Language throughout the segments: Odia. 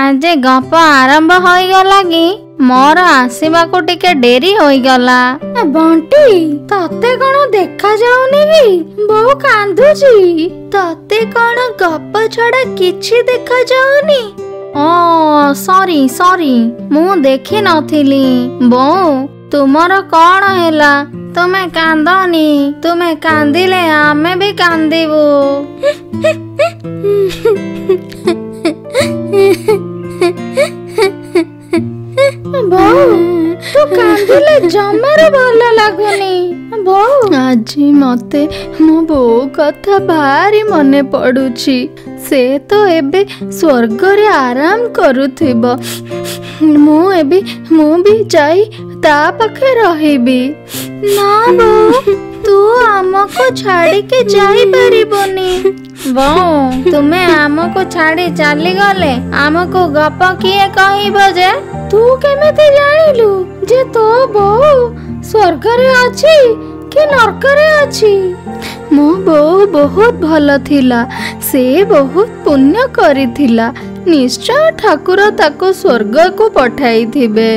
ଆଜି ଗପ ଆରମ୍ଭ ହୋଇଗଲା କି ମୋର ଆସିବାକୁ ଟିକେ ଡେରି ହୋଇଗଲା। ଏ ବଣ୍ଟି ତତେ କଣ ଦେଖା ଯାଉନି କି? ବୋଉ କାନ୍ଦୁଛି ତତେ କଣ ଗପ ଛଡା କିଛି ଦେଖା ଯାଉନି? ଓ ସରି ସରି ମୁଁ ଦେଖି ନଥିଲି। ବୋଉ ତୁମର କଣ ହେଲା? ତୁମେ କାନ୍ଦନି ତୁମେ କାନ୍ଦିଲେ ଆମେ ବି କାନ୍ଦିବୁ। ବୋଉ ତୁ କାନ୍ଦିଲେ ଜମାରୁ ଭଲ ଲାଗୁନି ବୋଉ ଆଜି ମତେ ମୋ ବୋଉ କଥା ଭାରି ମନେ ପଡୁଛି ସେ ତ ଏବେ ସ୍ୱର୍ଗରେ ଆରାମ କରୁଥିବ ମୁଁ ଏବେ ମୁଁ ବି ଯାଇ ତା ପାଖେ ରହିବି ନା ବୋଉ ତୁ ଆମକୁ ଛାଡିକି ଯାଇପାରିବୁନି। ବୋଉ ତୁମେ ଆମକୁ ଛାଡି ଚାଲିଗଲେ ଆମକୁ ଗପ କିଏ କହିବ ଯେ? ତୁ କେମିତି ଜାଣିଲୁ ଯେ ତୋ ବୋଉ ସ୍ୱର୍ଗରେ ଅଛି କି ନର୍କରେ ଅଛି? ମୋ ବୋଉ ବହୁତ ଭଲ ଥିଲା। ସେ ବହୁତ ପୁଣ୍ୟ କରିଥିଲା। ନିଶ୍ଚୟ ଠାକୁର ତାକୁ ସ୍ୱର୍ଗକୁ ପଠାଇଥିବେ।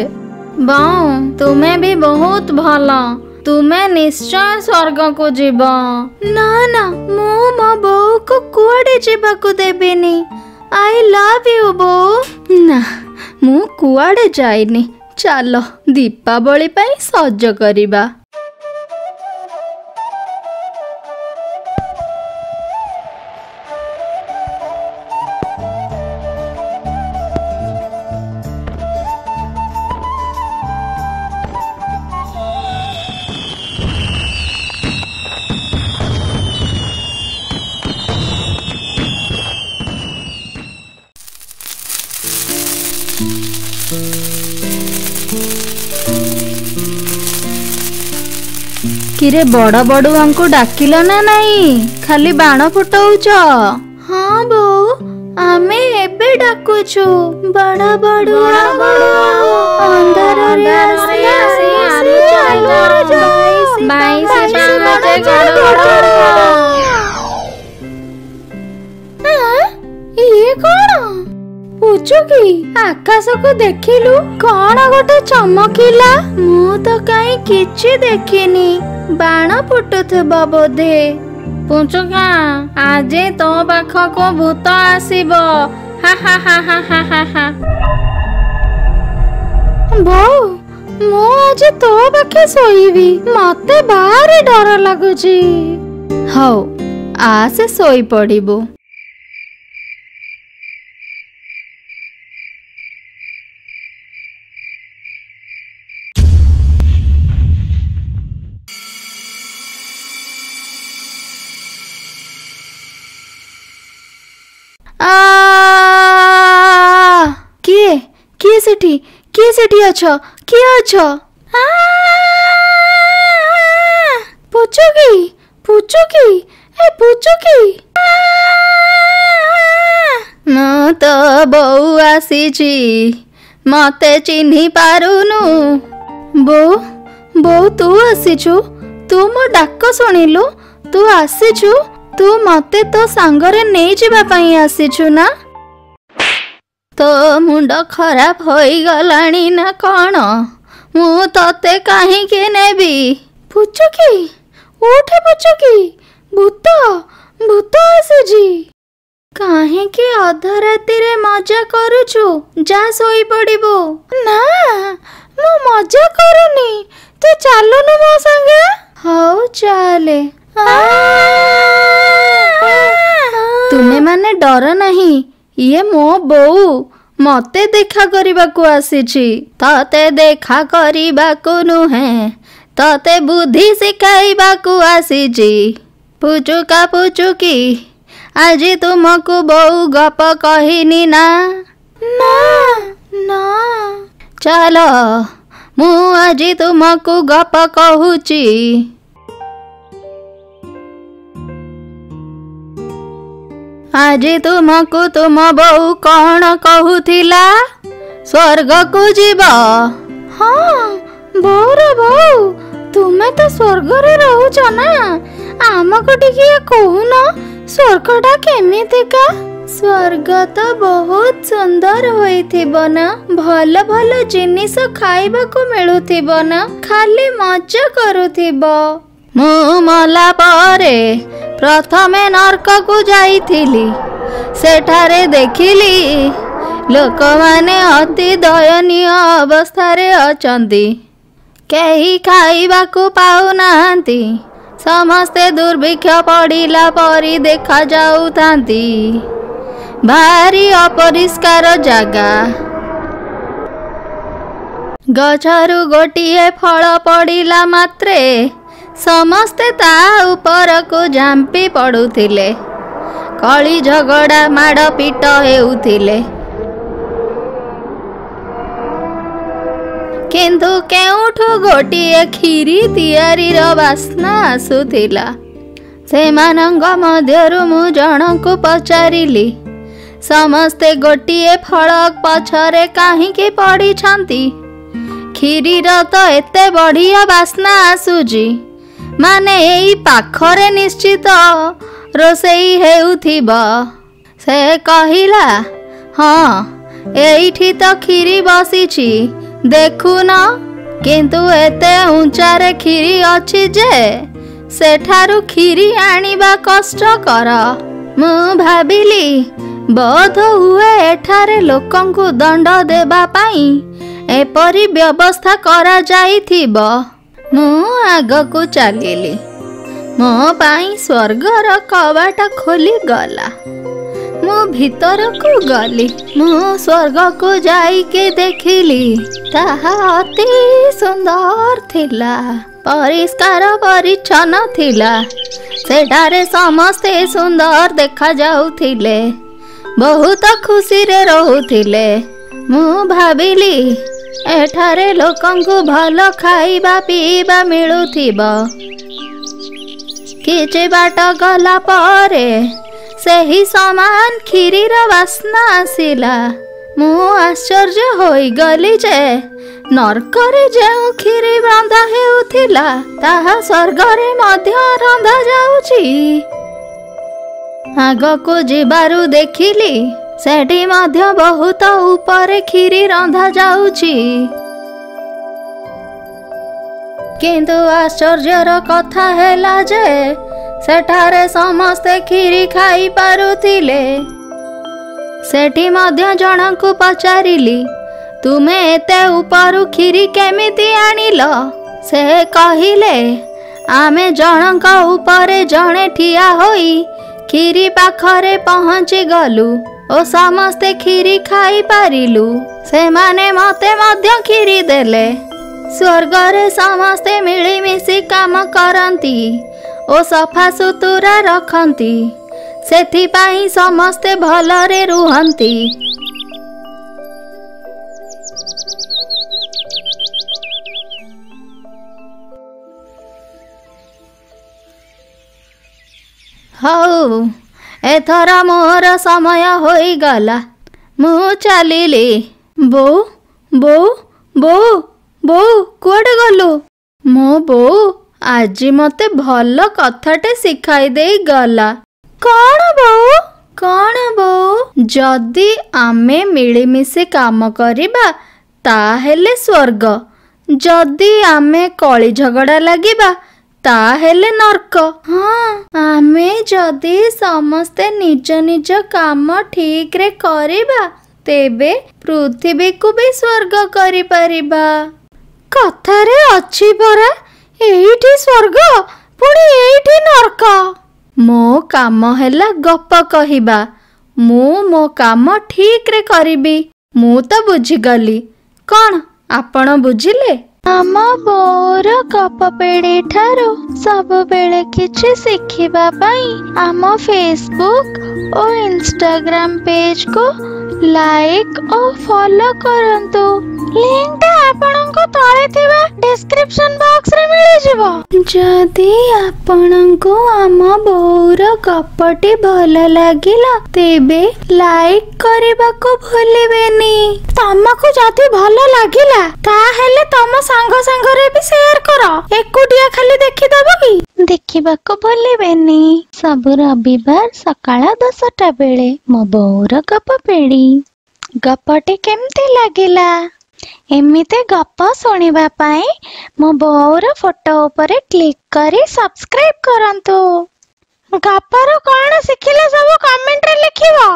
ବୋଉ ତୁମେ ବି ବହୁତ ଭଲ। ତୁମେ ନିଶ୍ଚୟ ସ୍ୱର୍ଗକୁ ଯିବ। ନା ନା ମୁଁ ମୋ ବୋଉକୁ କୁଆଡେ ଯିବାକୁ ଦେବିନି। ଆଇ ଲଭ୍ ୟୁ ବୋଉ। ନା ମୁଁ କୁଆଡେ ଯାଇନି। ଚାଲ ଦୀପାବଳି ପାଇଁ ସଜ କରିବା। କିରେ ବଡ ବଡୁଆଙ୍କୁ ଡାକିଲ ନା ନାଇଁ ଖାଲି ବାଣ ଫୁଟଉଛ ହଁ ବୋଉ ଆମେ ଏବେ ଡାକୁଛୁ ବଡ ବଡୁଆ ଅନ୍ଧାରରେ ଆସି ଆସି ଆସି ଚାଲୁରେ ଯାଇ ବାଇଶି ପାହାଚେ ଗଡ଼ ପୁଚୁକି ଆକାଶକୁ ଦେଖିଲୁ କଣ ଗୋଟେ ଚମକିଲା? ମୁଁ ତ କାହିଁ କିଛି ଦେଖିନି। ବାଣ ଫୁଟୁଥିବ ବୋଧେ? ପୁଞ୍ଚୁକା ଆଜି ତୋ ପାଖକୁ ଭୂତ ଆସିବ। ହା ହା ହା ହା ହା ହା ହା ବୋଉ ମୁଁ ଆଜି ତୋ ପାଖେ ଶୋଇବି। ମତେ ଭାରି ଡର ଲାଗୁଛି। ହଉ ଆସେ ଶୋଇପଡ଼ିବୁ। ଅଛ? କିଏ ଅଛ! ପୁଚୁକି ପୁଚୁକି ଏ ପୁଚୁକି ମୁଁ ତ ବୋଉ ଆସିଛି ମତେ ଚିହ୍ନି ପାରୁନୁ। ବୋଉ ବୋଉ ତୁ ଆସିଛୁ ତୁ ମୋ ଡାକ ଶୁଣିଲୁ ତୁ ଆସିଛୁ ତୁ ମତେ ତୋ ସାଙ୍ଗରେ ନେଇଯିବା ପାଇଁ ଆସିଛୁ ନା? ତୋ ମୁଣ୍ଡ ଖରାପ ହୋଇଗଲାଣି ନା କଣ? ମୁଁ ତତେ କାହିଁକି ନେବି? ପୁଚୁକି ଉଠ ପୁଚୁକି ଭୂତ ଭୂତ ଆସିଛି। କାହିଁକି ଅଧ ରାତିରେ ମଜା କରୁଛୁ? ଯା ଶୋଇପଡ଼ିବୁ। ନା ମୁଁ ମଜା କରୁନି। ତୁ ଚାଲୁନୁ ମୋ ସାଙ୍ଗେ। ହଉ ଚାଲେ। ତୁମେ ମାନେ ଡର ନାହିଁ। ଇଏ ମୋ ବୋଉ। ମତେ ଦେଖା କରିବାକୁ ଆସିଛି। ତତେ ଦେଖା କରିବାକୁ ନୁହେଁ। ତତେ ବୁଦ୍ଧି ଶିଖାଇବାକୁ ଆସିଛି। ପୁଚୁକା ପୁଚୁକି ଆଜି ତୁମକୁ ବୋଉ ଗପ କହିନି ନା? ନା ନା। ଚାଲ ମୁଁ ଆଜି ତୁମକୁ ଗପ କହୁଛି। ଆଜି ତୁମକୁ ତୁମ ବୋଉ କଣ କହୁଥିଲା? ସ୍ୱର୍ଗକୁ ଯିବ। ହଁ ବୋଉର ବୋଉ ତୁମେ ତ ସ୍ୱର୍ଗରେ ରହୁଛ ନା? ଆମକୁ ଟିକେ କହୁନ ସ୍ୱର୍ଗଟା କେମିତିକା? ସ୍ୱର୍ଗ ତ ବହୁତ ସୁନ୍ଦର ହୋଇଥିବ ନା? ଭଲ ଭଲ ଜିନିଷ ଖାଇବାକୁ ମିଳୁଥିବ ନା? ଖାଲି ମଜା କରୁଥିବ। ମୁଁ ମଲା ପରେ ପ୍ରଥମେ ନର୍କକୁ ଯାଇଥିଲି। ସେଠାରେ ଦେଖିଲି ଲୋକମାନେ ଅତି ଦୟନୀୟ ଅବସ୍ଥାରେ ଅଛନ୍ତି। କେହି ଖାଇବାକୁ ପାଉନାହାନ୍ତି। ସମସ୍ତେ ଦୁର୍ଭିକ୍ଷ ପଡ଼ିଲା ପରି ଦେଖାଯାଉଥାନ୍ତି। ଭାରି ଅପରିଷ୍କାର ଜାଗା। ଗଛରୁ ଗୋଟିଏ ଫଳ ପଡ଼ିଲା ମାତ୍ରେ ସମସ୍ତେ ତା ଉପରକୁ ଝାମ୍ପି ପଡ଼ୁଥିଲେ। କଳି ଝଗଡ଼ା ମାଡ଼ ପିଟ ହେଉଥିଲେ। କିନ୍ତୁ କେଉଁଠୁ ଗୋଟିଏ କ୍ଷୀରି ତିଆରିର ବାସ୍ନା ଆସୁଥିଲା ସେମାନଙ୍କ ମଧ୍ୟରୁ ମୁଁ ଜଣଙ୍କୁ ପଚାରିଲି ସମସ୍ତେ ଗୋଟିଏ ଫଳ ପଛରେ କାହିଁକି ପଡ଼ିଛନ୍ତି? କ୍ଷୀରିର ତ ଏତେ ବଢ଼ିଆ ବାସ୍ନା ଆସୁଛି। ମାନେ ଏଇ ପାଖରେ ନିଶ୍ଚିତ ରୋଷେଇ ହେଉଥିବ। ସେ କହିଲା ହଁ ଏଇଠି ତ କ୍ଷୀରି ବସିଛି ଦେଖୁନ। କିନ୍ତୁ ଏତେ ଉଞ୍ଚାରେ କ୍ଷୀରି ଅଛି ଯେ ସେଠାରୁ କ୍ଷୀରି ଆଣିବା କଷ୍ଟକର। ମୁଁ ଭାବିଲି ବୋଧ ହୁଏ ଏଠାରେ ଲୋକଙ୍କୁ ଦଣ୍ଡ ଦେବା ପାଇଁ ଏପରି ବ୍ୟବସ୍ଥା କରାଯାଇଥିବ। ମୁଁ ଆଗକୁ ଚାଲିଲି। ମୋ ପାଇଁ ସ୍ୱର୍ଗର କବାଟ ଖୋଲିଗଲା। ମୁଁ ଭିତରକୁ ଗଲି। ମୁଁ ସ୍ୱର୍ଗକୁ ଯାଇକି ଦେଖିଲି। ତାହା ଅତି ସୁନ୍ଦର ଥିଲା। ପରିଷ୍କାର ପରିଚ୍ଛନ୍ନ ଥିଲା। ସେଠାରେ ସମସ୍ତେ ସୁନ୍ଦର ଦେଖାଯାଉଥିଲେ। ବହୁତ ଖୁସିରେ ରହୁଥିଲେ। ମୁଁ ଭାବିଲି ଏଠାରେ ଲୋକଙ୍କୁ ଭଲ ଖାଇବା ପିଇବା ମିଳୁଥିବ କିଛି ବାଟ ଗଲା ପରେ ସେହି ସମାନ କ୍ଷୀରିର ବାସ୍ନା ଆସିଲା। ମୁଁ ଆଶ୍ଚର୍ଯ୍ୟ ହୋଇଗଲି ଯେ ନର୍କରେ ଯେଉଁ କ୍ଷୀରି ରନ୍ଧା ହେଉଥିଲା ତାହା ସ୍ୱର୍ଗରେ ମଧ୍ୟ ରନ୍ଧା ଯାଉଛି ଆଗକୁ ଯିବାରୁ ଦେଖିଲି ସେଠି ମଧ୍ୟ ବହୁତ ଉପରେ କ୍ଷୀରି ରନ୍ଧା ଯାଉଛି। କିନ୍ତୁ ଆଶ୍ଚର୍ଯ୍ୟର କଥା ହେଲା ଯେ ସେଠାରେ ସମସ୍ତେ କ୍ଷୀରି ଖାଇ ପାରୁଥିଲେ ସେଠି ମଧ୍ୟ ଜଣଙ୍କୁ ପଚାରିଲି ତୁମେ ଏତେ ଉପରୁ କ୍ଷୀରି କେମିତି ଆଣିଲ? ସେ କହିଲେ ଆମେ ଜଣଙ୍କ ଉପରେ ଜଣେ ଠିଆ ହୋଇ କ୍ଷୀରି ପାଖରେ ପହଞ୍ଚି ଗଲୁ ଓ ସମସ୍ତେ କ୍ଷୀରି ଖାଇପାରିଲୁ ସେମାନେ ମୋତେ ମଧ୍ୟ କ୍ଷୀରି ଦେଲେ। ସ୍ୱର୍ଗରେ ସମସ୍ତେ ମିଳିମିଶି କାମ କରନ୍ତି ଓ ସଫାସୁତୁରା ରଖନ୍ତି। ସେଥିପାଇଁ ସମସ୍ତେ ଭଲରେ ରୁହନ୍ତି। ହଉ। ଏଥର ମୋର ସମୟ ହୋଇଗଲା। ମୁଁ ଚାଲିଲି। ବୋଉ ବୋଉ ବୋଉ ବୋଉ କୁଆଡ଼େ ଗଲୁ? ମୋ ବୋଉ ଆଜି ମତେ ଭଲ କଥାଟେ ଶିଖାଇ ଦେଇ ଗଲା। କଣ ବୋଉ? କଣ ବୋଉ? ଯଦି ଆମେ ମିଳିମିଶି କାମ କରିବା ତାହେଲେ ସ୍ୱର୍ଗ ଯଦି ଆମେ କଳି ଝଗଡ଼ା ଲାଗିବା ତାହେଲେ ନର୍କ। ହଁ ଆମେ ଯଦି ସମସ୍ତେ ନିଜ ନିଜ କାମ ଠିକରେ କରିବା ତେବେ ପୃଥିବୀକୁ ବି ସ୍ୱର୍ଗ କରିପାରିବା। କଥାରେ ଅଛି ପରା ଏଇଠି ସ୍ୱର୍ଗ ପୁଣି ଏଇଠି ନର୍କ। ମୋ କାମ ହେଲା ଗପ କହିବା। ମୁଁ ମୋ କାମ ଠିକରେ କରିବି। ମୁଁ ତ ବୁଝିଗଲି। କ'ଣ ଆପଣ ବୁଝିଲେ? ଆମ ବୋଉର ଗପ ପେଡ଼ି ଠାରୁ ସବୁବେଳେ କିଛି ଶିଖିବା ପାଇଁ ଆମ ଫେସବୁକ୍ ଓ ଇନଷ୍ଟାଗ୍ରାମ ପେଜକୁ ଲାଇକ୍ ଓ ଫଲୋ କରନ୍ତୁ। ଲିଙ୍କଟା ଆପଣଙ୍କୁ ତଳେ ଥିବା। ଡେସ୍କ୍ରିପସନ ବକ୍ସରେ ମିଳିଯିବ। ଯଦି ଆପଣଙ୍କୁ ଆମ ବୋଉର ଗପଟି ଭଲ ଲାଗିଲା ତେବେ ଲାଇକ୍ କରିବାକୁ ଭୁଲିବେନି। ତମକୁ ଯଦି ଭଲ ଲାଗିଲା ତାହେଲେ ତମ ସାଙ୍ଗ ସାଙ୍ଗରେ ବି ସେୟାର କର। ଏକୁଟିଆ ଖାଲି ଦେଖିଦବ କି? ଦେଖିବାକୁ ଭୁଲିବେନି। ସବୁ ରବିବାର ସକାଳ ଦଶଟା ବେଳେ ମୋ ବୋଉର ଗପ ପିଢ଼ି ଗପଟି କେମିତି ଲାଗିଲା? ଏମିତି ଗପ ଶୁଣିବା ପାଇଁ ମୋ ବୋଉର ଫଟୋ ଉପରେ କ୍ଲିକ୍ କରି ସବସ୍କ୍ରାଇବ କରନ୍ତୁ। ଗପରୁ କଣ ଶିଖିଲେ ସବୁ କମେଣ୍ଟରେ ଲେଖିବ?